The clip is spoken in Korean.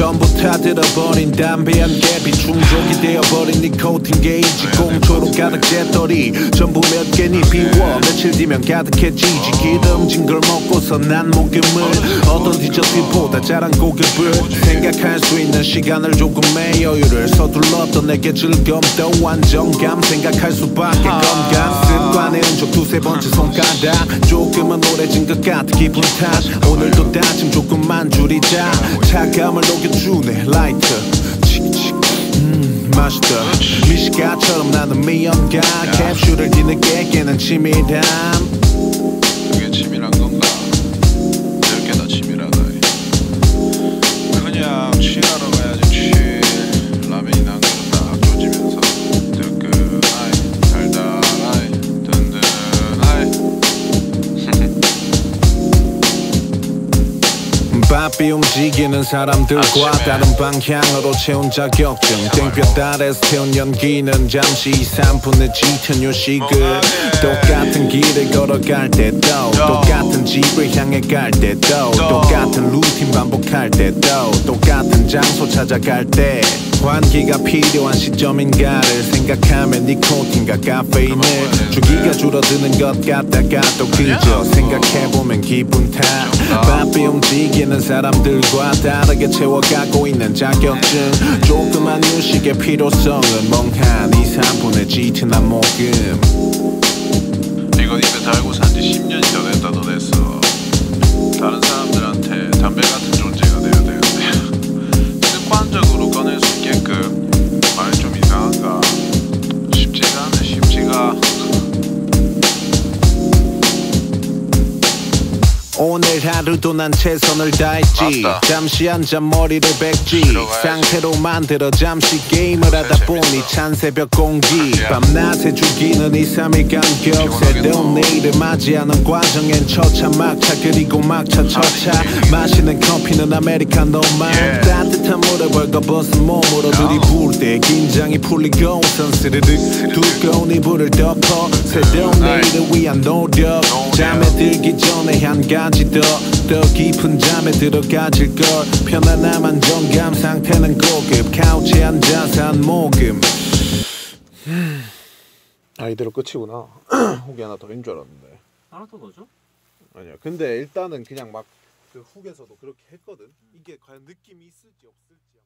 전부 다 들어버린 담배 한 개비 중독이 되어버린 니코틴 게이지. 공초로 가득 잿더리 전부 몇 개니 비워. 며칠 뒤면 가득해지지. 기름진 걸 먹고서 난 목욕을 어떤 디저트보다 잘한 고급을 생각할 수 있는 시간을 조금의 여유를 서둘렀던 내게 즐거움 또 안정감 생각할 수밖에. 건강 은족 두세 번째 손가락 조금은 오래진 것 같아 기분 탓. 오늘도 다짐 조금만 줄이자. 차감을 녹여주네 라이트. 칙칙. 음 맛있다. 미식가처럼 나는 미연가. 캡슐을 뒤늦게 깨는 치밀함 바삐 움직이는 사람들과 아침에. 다른 방향으로 채운 자격증. 땡볕 아래서 태운 연기는 잠시 2, 3분의 짙은 요식을. 똑같은 길을 걸어갈 때도 똑같은 집을 향해 갈 때도 똑같은 루틴 반복할 때도 똑같은 장소 찾아갈 때. 환기가 필요한 시점인가를 생각하면 니코틴과 카페인을 주기가 줄어드는 것 같다가 또 그저 생각해보면 기분 탓. 바삐 움직이는 사람들과 다르게 채워가고 있는 자격증. 조그만 휴식의 필요성은 멍한 2, 3분의 짙은 안목음. 이건 입에 달고 산지 10년이 더 오늘 하루도 난 최선을 다했지 맞다. 잠시 앉아 머리를 뱉지. 상태로 만들어 잠시 게임을 하다. 보니 찬 새벽 공기 야. 밤낮에 죽이는 2, 3일 간격. 새로운 내일을 맞이하는 과정엔 처차 막차 그리고 막차 처차 아니, 마시는 커피는 아메리카노만 예. 따뜻한 물에 벌거벗은 몸으로 들이부을 때 긴장이 풀리고 우선 스르륵 두꺼운 이불을 덮어 새로운. 내일을 위한 노력. 잠에 들기 전에 한가 지 더 더 깊은 잠에 들어가질 걸. 편안함 안정감 상태는 고급. 카우치에 앉아서 한 모금. 아 이대로 끝이구나. 혹이 하나 더인 줄 알았는데. 하나 더 넣어줘? 아니야. 근데 일단은 그냥 막 그 훅에서도 그렇게 했거든. 이게 과연 느낌이 있을지 없을지